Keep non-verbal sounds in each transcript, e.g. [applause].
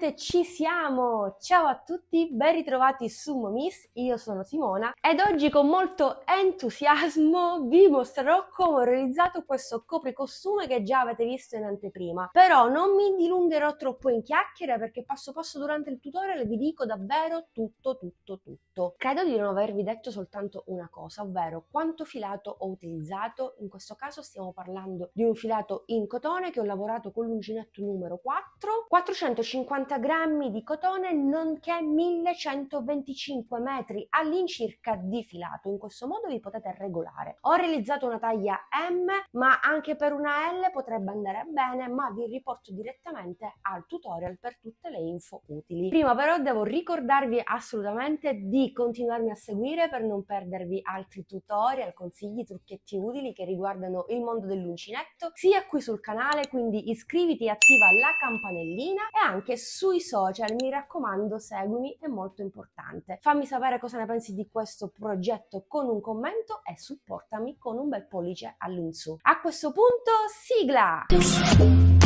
finalmente ci siamo! Ciao a tutti, ben ritrovati su Momis, io sono Simona ed oggi con molto entusiasmo vi mostrerò come ho realizzato questo copricostume che già avete visto in anteprima. Però non mi dilungherò troppo in chiacchiere perché passo passo durante il tutorial vi dico davvero tutto tutto tutto. Credo di non avervi detto soltanto una cosa, ovvero quanto filato ho utilizzato, in questo caso stiamo parlando di un filato in cotone che ho lavorato con l'uncinetto numero 4 450 grammi di cotone nonché 1125 metri all'incirca di filato. In questo modo vi potete regolare. Ho realizzato una taglia M, ma anche per una L potrebbe andare bene, ma vi riporto direttamente al tutorial per tutte le info utili. Prima però devo ricordarvi assolutamente di continuarmi a seguire per non perdervi altri tutorial, consigli, trucchetti utili che riguardano il mondo dell'uncinetto, sia qui sul canale, quindi iscriviti e attiva la campanellina e anche sui social, mi raccomando seguimi, è molto importante. Fammi sapere cosa ne pensi di questo progetto con un commento e supportami con un bel pollice all'insù. A questo punto sigla!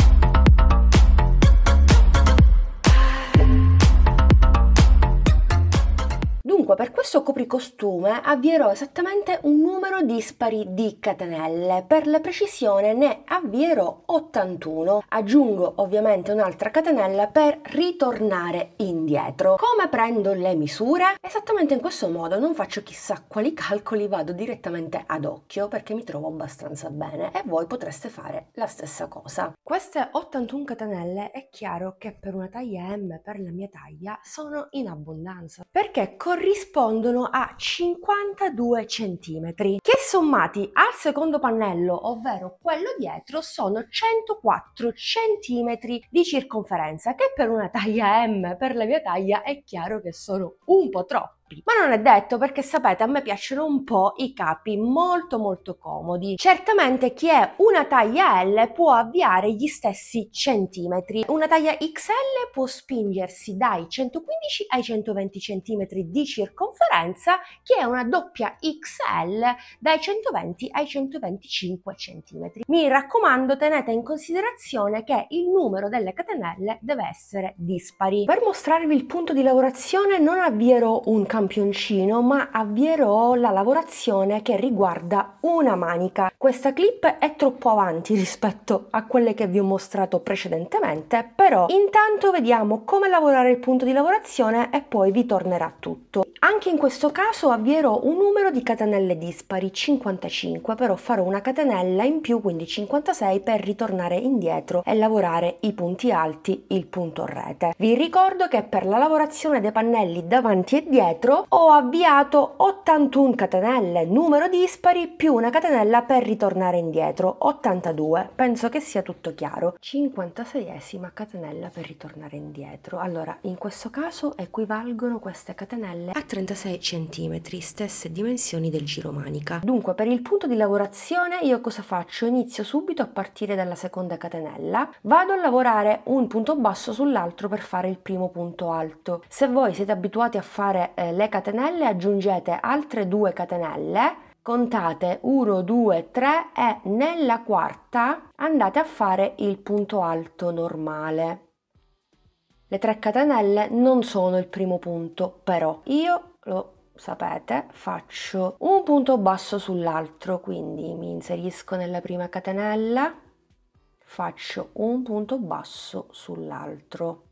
Questo copricostume avvierò esattamente un numero dispari di catenelle. Per la precisione ne avvierò 81. Aggiungo ovviamente un'altra catenella per ritornare indietro. Come prendo le misure? Esattamente in questo modo, non faccio chissà quali calcoli, vado direttamente ad occhio perché mi trovo abbastanza bene e voi potreste fare la stessa cosa. Queste 81 catenelle è chiaro che per una taglia M, per la mia taglia, sono in abbondanza perché corrispondono corrispondono a 52 cm, che sommati al secondo pannello, ovvero quello dietro, sono 104 cm di circonferenza, che per una taglia M, per la mia taglia, è chiaro che sono un po' troppo. Ma non è detto perché sapete a me piacciono un po' i capi molto molto comodi. Certamente chi è una taglia L può avviare gli stessi centimetri. Una taglia XL può spingersi dai 115 ai 120 centimetri di circonferenza, chi è una doppia XL dai 120 ai 125 centimetri. Mi raccomando tenete in considerazione che il numero delle catenelle deve essere dispari. Per mostrarvi il punto di lavorazione non avvierò un campioncino ma avvierò la lavorazione che riguarda una manica. Questa clip è troppo avanti rispetto a quelle che vi ho mostrato precedentemente, però intanto vediamo come lavorare il punto di lavorazione e poi vi tornerà tutto. Anche in questo caso avvierò un numero di catenelle dispari, 55, però farò una catenella in più, quindi 56, per ritornare indietro e lavorare i punti alti, il punto rete. Vi ricordo che per la lavorazione dei pannelli davanti e dietro ho avviato 81 catenelle, numero dispari, più una catenella per ritornare indietro, 82. Penso che sia tutto chiaro. 56esima catenella per ritornare indietro. Allora, in questo caso equivalgono queste catenelle a 36 cm, stesse dimensioni del giro manica. Dunque per il punto di lavorazione io cosa faccio? Inizio subito a partire dalla seconda catenella, vado a lavorare un punto basso sull'altro per fare il primo punto alto. Se voi siete abituati a fare eh, le catenelle aggiungete altre due catenelle contate 1, 2, 3 e nella quarta andate a fare il punto alto normale. Le tre catenelle non sono il primo punto, però io lo sapete, faccio un punto basso sull'altro, quindi mi inserisco nella prima catenella, faccio un punto basso sull'altro.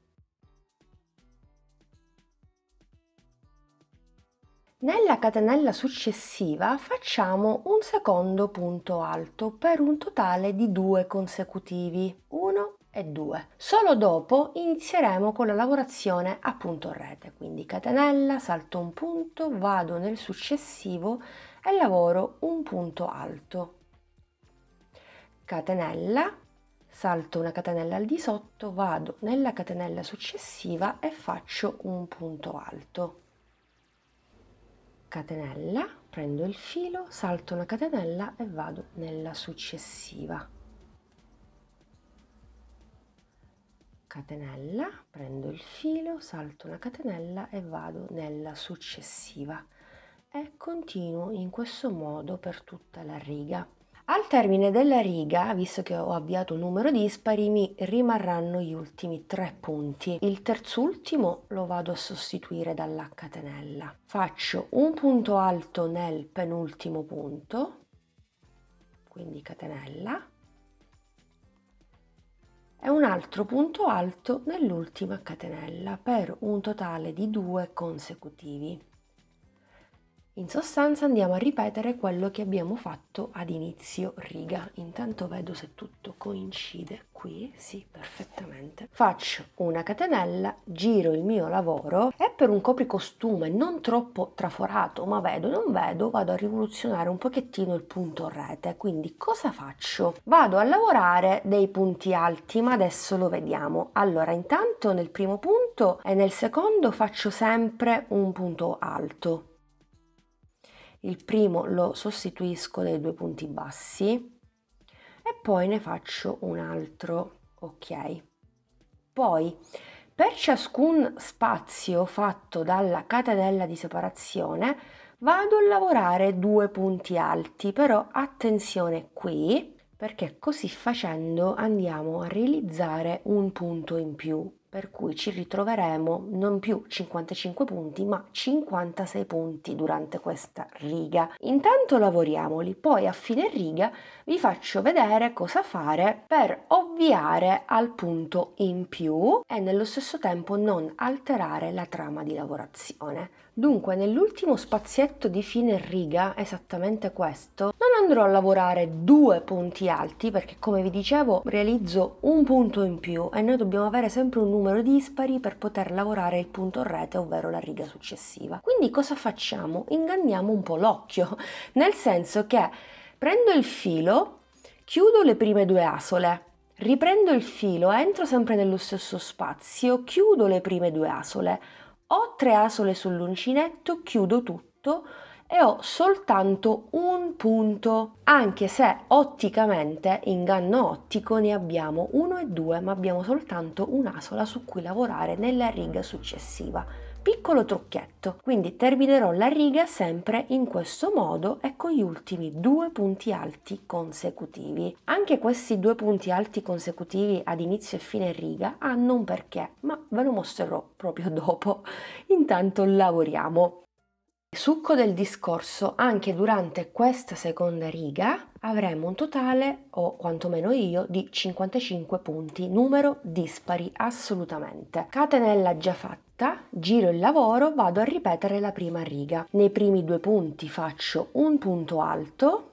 Nella catenella successiva facciamo un secondo punto alto per un totale di due consecutivi, 1 e 2. Solo dopo inizieremo con la lavorazione a punto rete, quindi catenella, salto un punto, vado nel successivo e lavoro un punto alto. Catenella, salto una catenella al di sotto, vado nella catenella successiva e faccio un punto alto. Catenella, prendo il filo, salto una catenella e vado nella successiva. catenella, prendo il filo, salto una catenella e vado nella successiva e continuo in questo modo per tutta la riga. Al termine della riga, visto che ho avviato un numero dispari, mi rimarranno gli ultimi tre punti. Il terzultimo lo vado a sostituire dalla catenella. Faccio un punto alto nel penultimo punto, quindi catenella, e un altro punto alto nell'ultima catenella per un totale di due consecutivi. In sostanza andiamo a ripetere quello che abbiamo fatto ad inizio riga. Intanto vedo se tutto coincide qui, sì, perfettamente. Faccio una catenella, giro il mio lavoro e per un copricostume non troppo traforato, ma vedo, non vedo, vado a rivoluzionare un pochettino il punto rete. Quindi cosa faccio? Vado a lavorare dei punti alti, ma adesso lo vediamo. Allora, intanto nel primo punto e nel secondo faccio sempre un punto alto il primo lo sostituisco dai due punti bassi e poi ne faccio un altro ok. Poi per ciascun spazio fatto dalla catenella di separazione vado a lavorare due punti alti però attenzione qui perché così facendo andiamo a realizzare un punto in più per cui ci ritroveremo non più 55 punti ma 56 punti durante questa riga. Intanto lavoriamoli, poi a fine riga vi faccio vedere cosa fare per ovviare al punto in più e nello stesso tempo non alterare la trama di lavorazione. Dunque nell'ultimo spazietto di fine riga, esattamente questo, non andrò a lavorare due punti alti perché come vi dicevo realizzo un punto in più e noi dobbiamo avere sempre un numero dispari per poter lavorare il punto rete, ovvero la riga successiva. Quindi cosa facciamo? Inganniamo un po' l'occhio, [laughs] nel senso che prendo il filo, chiudo le prime due asole, riprendo il filo, entro sempre nello stesso spazio, chiudo le prime due asole, ho tre asole sull'uncinetto, chiudo tutto e ho soltanto un punto, anche se otticamente, inganno ottico, ne abbiamo uno e due, ma abbiamo soltanto un'asola su cui lavorare nella riga successiva piccolo trucchetto, quindi terminerò la riga sempre in questo modo e con gli ultimi due punti alti consecutivi. Anche questi due punti alti consecutivi ad inizio e fine riga hanno un perché, ma ve lo mostrerò proprio [laughs] dopo. Intanto lavoriamo. Succo del discorso, anche durante questa seconda riga avremo un totale, o quantomeno io, di 55 punti, numero dispari assolutamente. Catenella già fatta, giro il lavoro, vado a ripetere la prima riga. Nei primi due punti faccio un punto alto,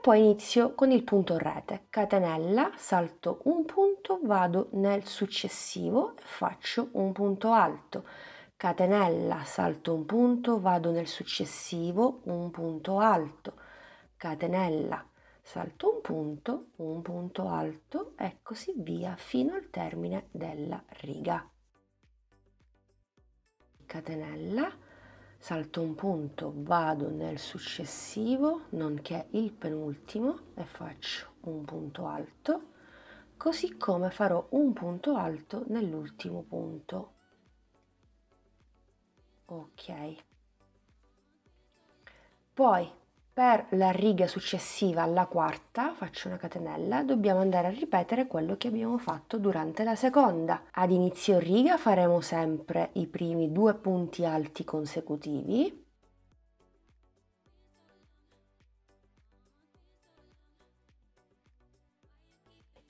poi inizio con il punto rete, catenella, salto un punto, vado nel successivo e faccio un punto alto, catenella, salto un punto, vado nel successivo, un punto alto, catenella, salto un punto, un punto alto. E così via fino al termine della riga. Catenella, salto un punto, vado nel successivo, nonché il penultimo e faccio un punto alto, così come farò un punto alto nell'ultimo punto. Ok. Poi per la riga successiva alla quarta faccio una catenella, dobbiamo andare a ripetere quello che abbiamo fatto durante la seconda. Ad inizio riga faremo sempre i primi due punti alti consecutivi.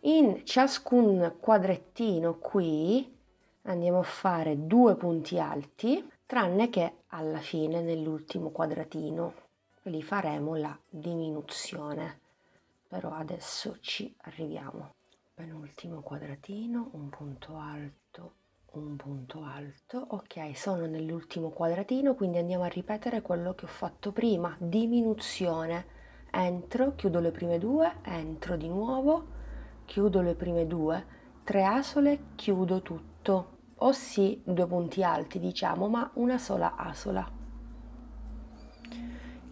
In ciascun quadrettino qui andiamo a fare due punti alti, tranne che alla fine nell'ultimo quadratino lì faremo la diminuzione. Però adesso ci arriviamo. Penultimo quadratino un punto alto un punto alto. Ok sono nell'ultimo quadratino quindi andiamo a ripetere quello che ho fatto prima. Diminuzione. Entro chiudo le prime due entro di nuovo chiudo le prime due. Tre asole chiudo tutto. O sì due punti alti diciamo ma una sola asola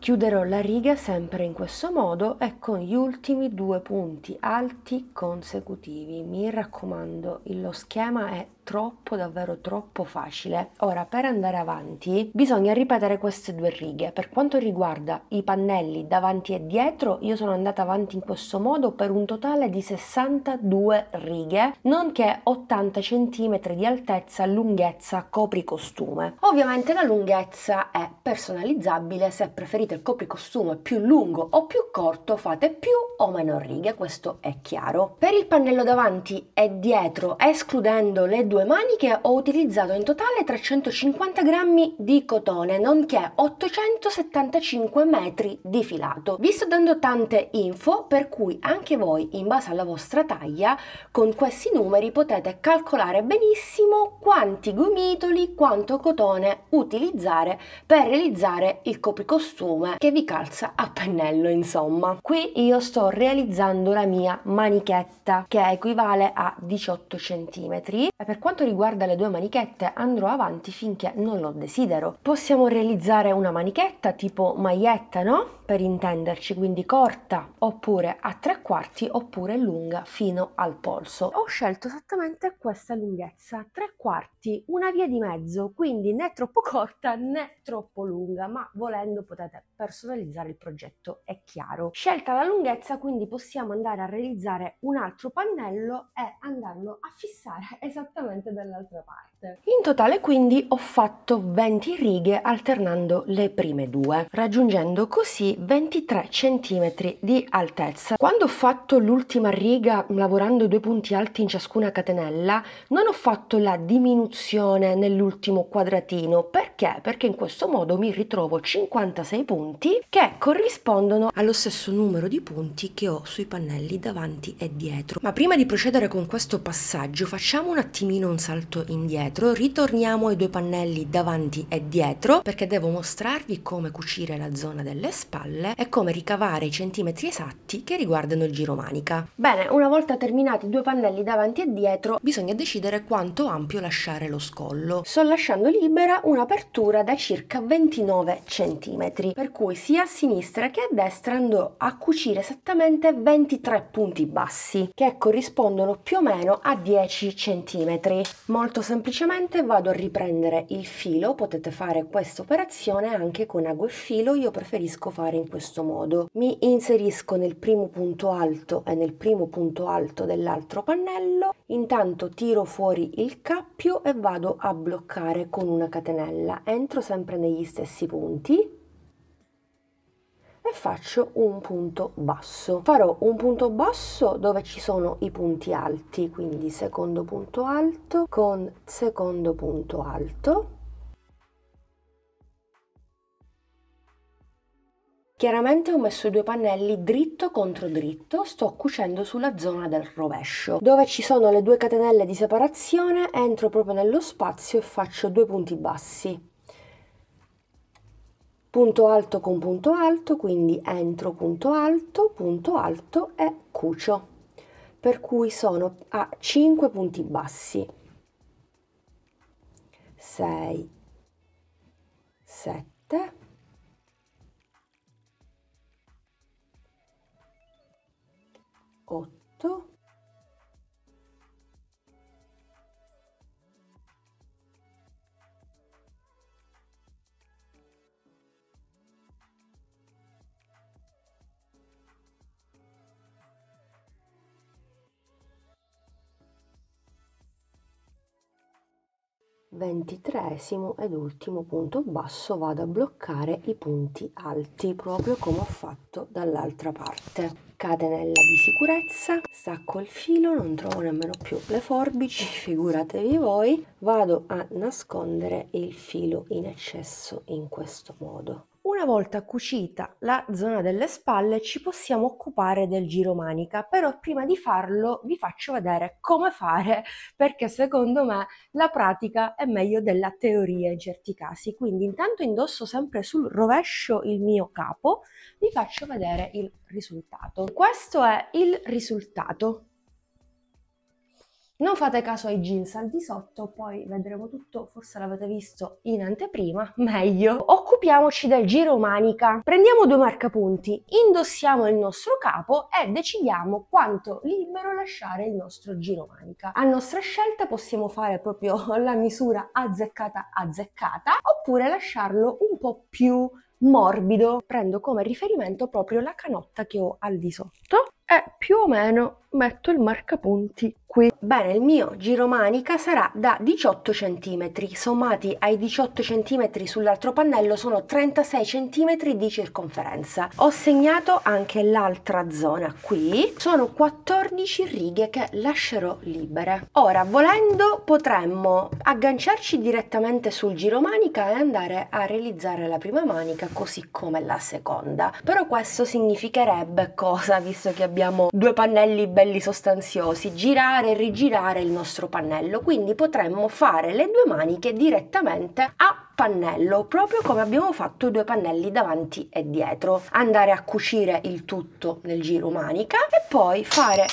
Chiuderò la riga sempre in questo modo e con gli ultimi due punti alti consecutivi. Mi raccomando, lo schema è troppo davvero troppo facile. Ora per andare avanti bisogna ripetere queste due righe. Per quanto riguarda i pannelli davanti e dietro io sono andata avanti in questo modo per un totale di 62 righe nonché 80 cm di altezza lunghezza copricostume. Ovviamente la lunghezza è personalizzabile, se preferite il copricostume più lungo o più corto fate più o meno righe, questo è chiaro. Per il pannello davanti e dietro, escludendo le due maniche, ho utilizzato in totale 350 grammi di cotone, nonché 875 metri di filato. Vi sto dando tante info, per cui anche voi, in base alla vostra taglia, con questi numeri potete calcolare benissimo quanti gomitoli, quanto cotone utilizzare per realizzare il copricostume che vi calza a pennello, insomma. Qui io sto realizzando la mia manichetta che equivale a 18 cm e per quanto riguarda le due manichette andrò avanti finché non lo desidero. Possiamo realizzare una manichetta tipo maglietta, no? Per intenderci, quindi corta oppure a tre quarti oppure lunga fino al polso. Ho scelto esattamente questa lunghezza, tre quarti, una via di mezzo, quindi né troppo corta né troppo lunga, ma volendo potete personalizzare il progetto, è chiaro. Scelta la lunghezza, quindi possiamo andare a realizzare un altro pannello e andarlo a fissare esattamente dall'altra parte. In totale quindi ho fatto 20 righe alternando le prime due, raggiungendo così 23 cm di altezza. Quando ho fatto l'ultima riga lavorando due punti alti in ciascuna catenella, non ho fatto la diminuzione nell'ultimo quadratino. Perché? Perché in questo modo mi ritrovo 56 punti che corrispondono allo stesso numero di punti che ho sui pannelli davanti e dietro. Ma prima di procedere con questo passaggio facciamo un attimino un salto indietro, ritorniamo ai due pannelli davanti e dietro perché devo mostrarvi come cucire la zona delle spalle e come ricavare i centimetri esatti che riguardano il giro manica. Bene, una volta terminati i due pannelli davanti e dietro bisogna decidere quanto ampio lasciare lo scollo. Sto lasciando libera un'apertura da circa 29 cm, per cui sia a sinistra che a destra andrò a cucire esattamente 23 punti bassi che corrispondono più o meno a 10 cm. Molto semplicemente vado a riprendere il filo, potete fare questa operazione anche con ago e filo, io preferisco fare in questo modo. Mi inserisco nel primo punto alto e nel primo punto alto dell'altro pannello, intanto tiro fuori il cappio e vado a bloccare con una catenella. Entro sempre negli stessi punti e faccio un punto basso. Farò un punto basso dove ci sono i punti alti, quindi secondo punto alto con secondo punto alto. Chiaramente ho messo i due pannelli dritto contro dritto, sto cucendo sulla zona del rovescio. Dove ci sono le due catenelle di separazione, entro proprio nello spazio e faccio due punti bassi punto alto con punto alto, quindi entro punto alto, punto alto e cucio, per cui sono a 5 punti bassi. 6, 7, 8, 23 ed ultimo punto basso vado a bloccare i punti alti proprio come ho fatto dall'altra parte. Catenella di sicurezza stacco il filo non trovo nemmeno più le forbici [laughs] figuratevi voi. Vado a nascondere il filo in eccesso in questo modo una volta cucita la zona delle spalle ci possiamo occupare del giro manica, però prima di farlo vi faccio vedere come fare perché secondo me la pratica è meglio della teoria in certi casi. Quindi intanto indosso sempre sul rovescio il mio capo, vi faccio vedere il risultato. Questo è il risultato. Non fate caso ai jeans al di sotto, poi vedremo tutto, forse l'avete visto in anteprima, [laughs] meglio. Occupiamoci del giro manica. Prendiamo due marcapunti, indossiamo il nostro capo e decidiamo quanto libero lasciare il nostro giro manica. A nostra scelta possiamo fare proprio [laughs] la misura azzeccata azzeccata oppure lasciarlo un po' più morbido. Prendo come riferimento proprio la canotta che ho al di sotto e più o meno metto il marcapunti qui. Bene, il mio giro manica sarà da 18 cm, sommati ai 18 cm sull'altro pannello sono 36 cm di circonferenza. Ho segnato anche l'altra zona qui, sono 14 righe che lascerò libere. Ora, volendo, potremmo agganciarci direttamente sul giro manica e andare a realizzare la prima manica così come la seconda. Però questo significherebbe cosa, visto che abbiamo due pannelli belli sostanziosi, girare e rigirare il nostro pannello, quindi potremmo fare le due maniche direttamente a pannello, proprio come abbiamo fatto i due pannelli davanti e dietro. Andare a cucire il tutto nel giro manica e poi fare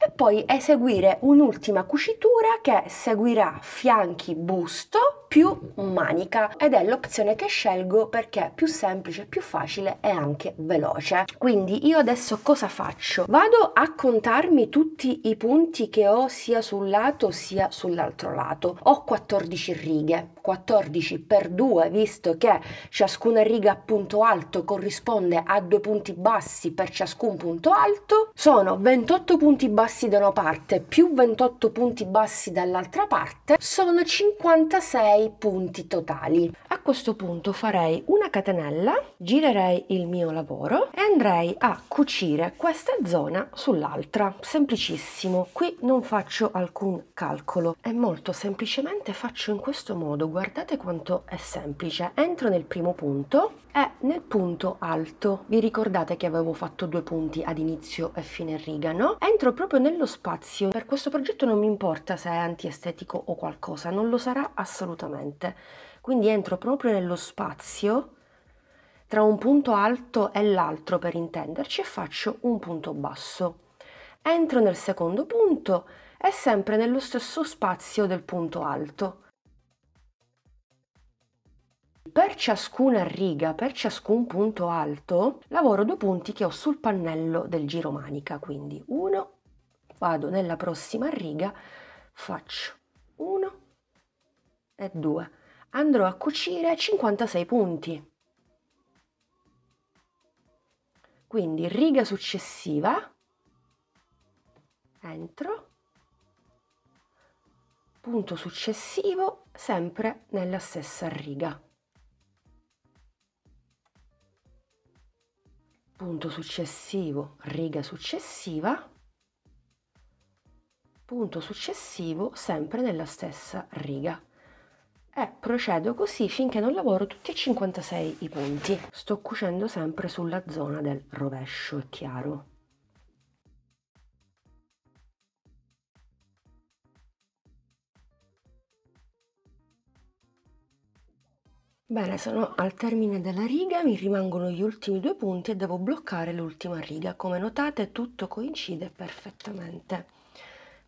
e poi eseguire un'ultima cucitura che seguirà fianchi busto più manica ed è l'opzione che scelgo perché è più semplice, più facile e anche veloce. Quindi io adesso cosa faccio? Vado a contarmi tutti i punti che ho sia sul lato sia sull'altro lato. Ho 14 righe, 14 per 2 visto che ciascuna riga a punto alto corrisponde a due punti bassi per ciascun punto alto. Sono 28 punti bassi da una parte più 28 punti bassi dall'altra parte, sono 56 6 punti totali. A questo punto farei una catenella, girerei il mio lavoro e andrei a cucire questa zona sull'altra. Semplicissimo, qui non faccio alcun calcolo e molto semplicemente faccio in questo modo, guardate quanto è semplice. Entro nel primo punto e nel punto alto. Vi ricordate che avevo fatto due punti ad inizio e fine riga, no? Entro proprio nello spazio. Per questo progetto non mi importa se è antiestetico o qualcosa, non lo sarà assolutamente assolutamente. Quindi entro proprio nello spazio tra un punto alto e l'altro per intenderci e faccio un punto basso. Entro nel secondo punto e sempre nello stesso spazio del punto alto. Per ciascuna riga, per ciascun punto alto, lavoro due punti che ho sul pannello del giro manica, quindi uno, vado nella prossima riga, faccio uno e 2. Andrò a cucire 56 punti. Quindi riga successiva, entro, punto successivo, sempre nella stessa riga. Punto successivo, riga successiva, punto successivo, sempre nella stessa riga e procedo così finché non lavoro tutti e 56 i punti. Sto cucendo sempre sulla zona del rovescio, è chiaro. Bene, sono al termine della riga, mi rimangono gli ultimi due punti e devo bloccare l'ultima riga. Come notate tutto coincide perfettamente.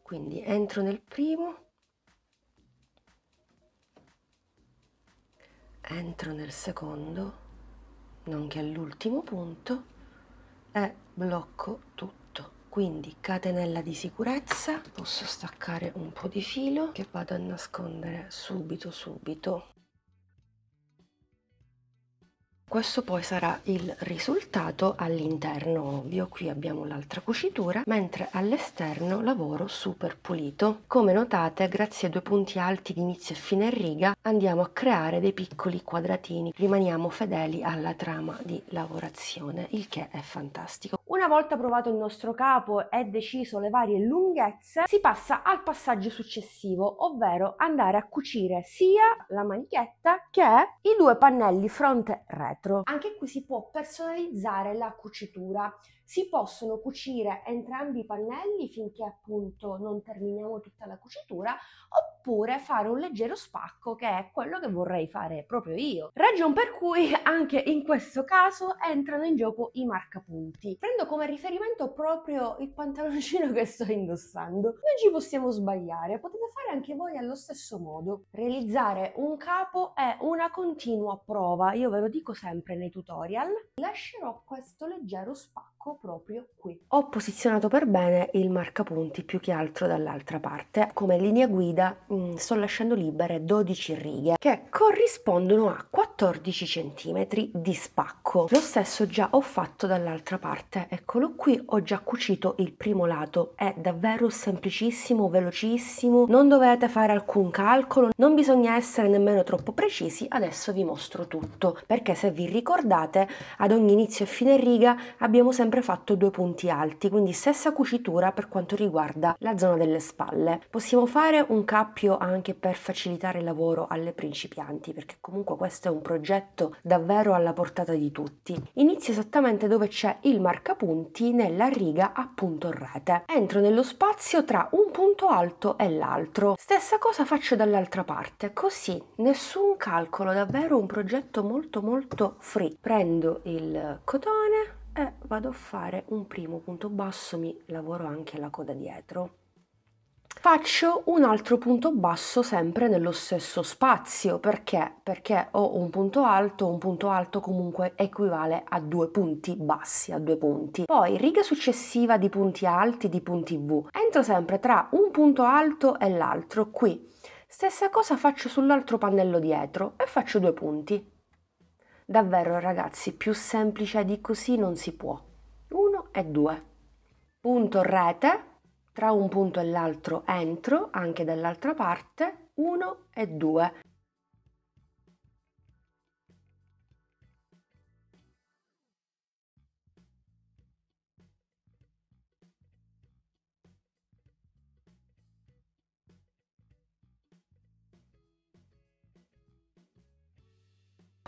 Quindi entro nel primo, entro nel secondo, nonché all'ultimo punto e blocco tutto. Quindi catenella di sicurezza, posso staccare un po' di filo che vado a nascondere subito subito questo poi sarà il risultato all'interno ovvio, qui abbiamo l'altra cucitura, mentre all'esterno lavoro super pulito. Come notate, grazie ai due punti alti di inizio e fine riga, andiamo a creare dei piccoli quadratini, rimaniamo fedeli alla trama di lavorazione, il che è fantastico. Una volta provato il nostro capo e deciso le varie lunghezze, si passa al passaggio successivo, ovvero andare a cucire sia la manichetta che i due pannelli fronte-retro retro. Anche qui si può personalizzare la cucitura. Si possono cucire entrambi i pannelli finché appunto non terminiamo tutta la cucitura oppure fare un leggero spacco che è quello che vorrei fare proprio io. Ragion per cui [laughs] anche in questo caso entrano in gioco i marcapunti. Prendo come riferimento proprio il pantaloncino [laughs] che sto indossando. Non ci possiamo sbagliare, potete fare anche voi allo stesso modo. Realizzare un capo è una continua prova, io ve lo dico sempre nei tutorial. Lascerò questo leggero spacco proprio qui. Ho posizionato per bene il marcapunti più che altro dall'altra parte. Come linea guida mm, sto lasciando libere 12 righe che corrispondono a 14 cm di spacco. Lo stesso già ho fatto dall'altra parte. Eccolo qui, ho già cucito il primo lato. È davvero semplicissimo, velocissimo, non dovete fare alcun calcolo, non bisogna essere nemmeno troppo precisi. Adesso vi mostro tutto, perché se vi ricordate, ad ogni inizio e fine riga abbiamo sempre fatto due punti alti, quindi stessa cucitura per quanto riguarda la zona delle spalle. Possiamo fare un cappio anche per facilitare il lavoro alle principianti, perché comunque questo è un progetto davvero alla portata di tutti. Inizio esattamente dove c'è il marcapunti nella riga a punto rete. Entro nello spazio tra un punto alto e l'altro. Stessa cosa faccio dall'altra parte, così nessun calcolo, davvero un progetto molto molto free. Prendo il cotone e vado a fare un primo punto basso, mi lavoro anche la coda dietro. Faccio un altro punto basso sempre nello stesso spazio, perché? Perché ho un punto alto, un punto alto comunque equivale a due punti bassi, a due punti. Poi riga successiva di punti alti, di punti V. Entro sempre tra un punto alto e l'altro, qui. Stessa cosa faccio sull'altro pannello dietro e faccio due punti. Davvero ragazzi, più semplice di così non si può. Uno e due. Punto rete tra un punto e l'altro entro anche dall'altra parte 1 e 2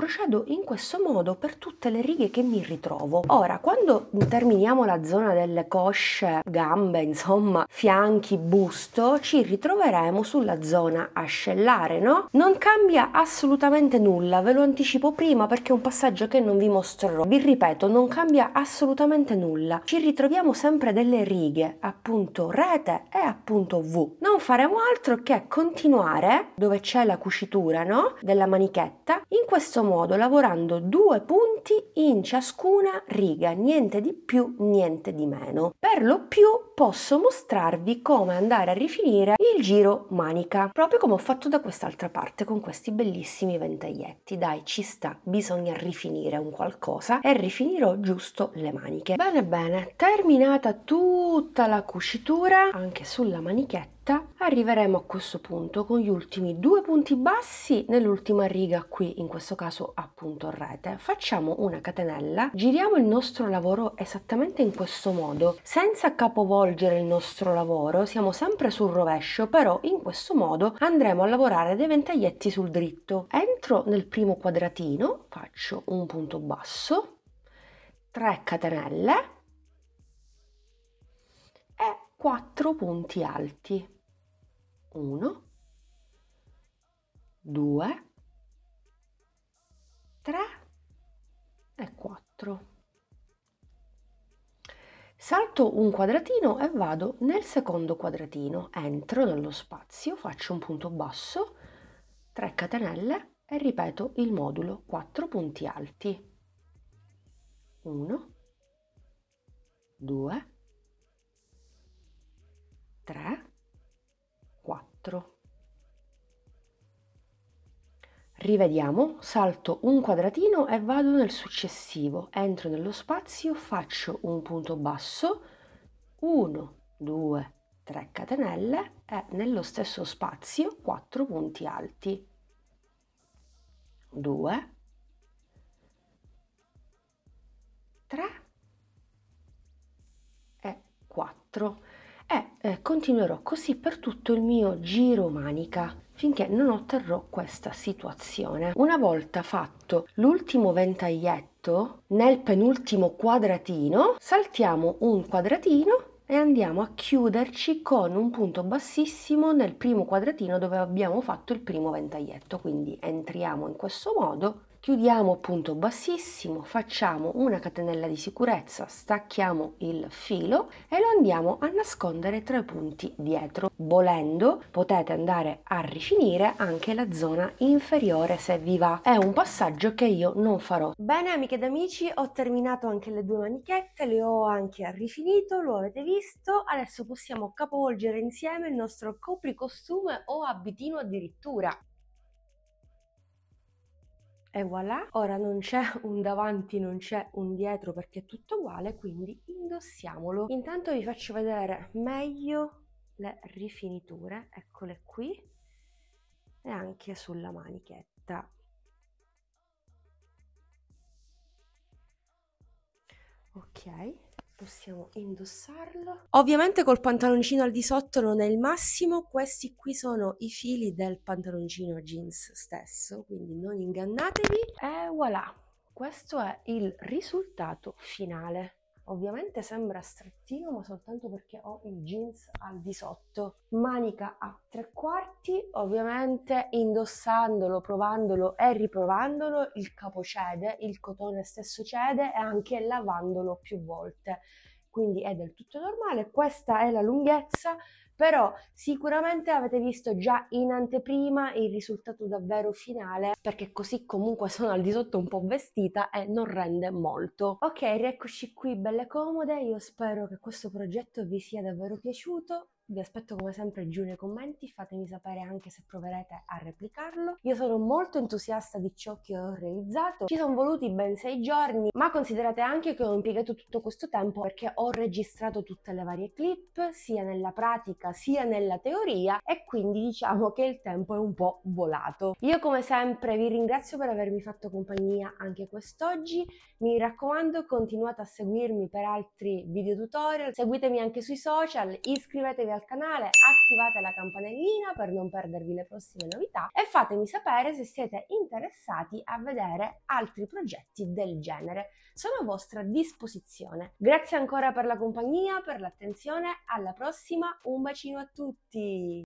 procedo in questo modo per tutte le righe che mi ritrovo. Ora, quando terminiamo la zona delle cosce, gambe, insomma, fianchi, busto, ci ritroveremo sulla zona ascellare, no? Non cambia assolutamente nulla, ve lo anticipo prima perché è un passaggio che non vi mostrerò. Vi ripeto, non cambia assolutamente nulla. Ci ritroviamo sempre delle righe, appunto rete e appunto V. Non faremo altro che continuare dove c'è la cucitura, no? Della manichetta, in questo modo modo lavorando due punti in ciascuna riga, niente di più, niente di meno. Per lo più posso mostrarvi come andare a rifinire il giro manica, proprio come ho fatto da quest'altra parte con questi bellissimi ventaglietti. Dai, ci sta, bisogna rifinire un qualcosa e rifinirò giusto le maniche. Bene bene, terminata tutta la cucitura anche sulla manichetta arriveremo a questo punto con gli ultimi due punti bassi nell'ultima riga qui in questo caso appunto rete. Facciamo una catenella giriamo il nostro lavoro esattamente in questo modo. Senza capovolgere il nostro lavoro siamo sempre sul rovescio però in questo modo andremo a lavorare dei ventaglietti sul dritto. Entro nel primo quadratino faccio un punto basso 3 catenelle 4 punti alti. 1, 2, 3 e 4. Salto un quadratino e vado nel secondo quadratino, entro nello spazio, faccio un punto basso, 3 catenelle e ripeto il modulo 4 punti alti. 1, 2, 4. Rivediamo, salto un quadratino e vado nel successivo, entro nello spazio, faccio un punto basso, 1, 2, 3 catenelle e nello stesso spazio 4 punti alti. 2, 3 e 4 e eh, continuerò così per tutto il mio giro manica finché non otterrò questa situazione. Una volta fatto l'ultimo ventaglietto nel penultimo quadratino, saltiamo un quadratino e andiamo a chiuderci con un punto bassissimo nel primo quadratino dove abbiamo fatto il primo ventaglietto quindi entriamo in questo modo chiudiamo punto bassissimo, facciamo una catenella di sicurezza, stacchiamo il filo e lo andiamo a nascondere tra i punti dietro. Volendo potete andare a rifinire anche la zona inferiore se vi va. È un passaggio che io non farò. Bene amiche ed amici, ho terminato anche le due manichette, le ho anche rifinito, lo avete visto. Adesso possiamo capovolgere insieme il nostro copricostume o abitino addirittura e voilà. Ora non c'è un davanti non c'è un dietro perché è tutto uguale quindi indossiamolo. Intanto vi faccio vedere meglio le rifiniture. Eccole qui. E anche sulla manichetta. Ok possiamo indossarlo. Ovviamente col pantaloncino al di sotto non è il massimo, questi qui sono i fili del pantaloncino jeans stesso, quindi non ingannatevi. E voilà, questo è il risultato finale. Ovviamente sembra strettino ma soltanto perché ho il jeans al di sotto. Manica a tre quarti, ovviamente indossandolo, provandolo e riprovandolo il capo cede, il cotone stesso cede e anche lavandolo più volte. Quindi è del tutto normale, questa è la lunghezza però sicuramente avete visto già in anteprima il risultato davvero finale perché così comunque sono al di sotto un po' vestita e non rende molto. Ok, rieccoci qui belle comode, io spero che questo progetto vi sia davvero piaciuto. Vi aspetto come sempre giù nei commenti, fatemi sapere anche se proverete a replicarlo. Io sono molto entusiasta di ciò che ho realizzato. Ci sono voluti ben sei giorni, ma considerate anche che ho impiegato tutto questo tempo perché ho registrato tutte le varie clip, sia nella pratica sia nella teoria, e quindi diciamo che il tempo è un po' volato. Io come sempre vi ringrazio per avermi fatto compagnia anche quest'oggi. Mi raccomando, continuate a seguirmi per altri video tutorial, seguitemi anche sui social, iscrivetevi al canale, attivate la campanellina per non perdervi le prossime novità e fatemi sapere se siete interessati a vedere altri progetti del genere. Sono a vostra disposizione. Grazie ancora per la compagnia, per l'attenzione, alla prossima, un bacino a tutti!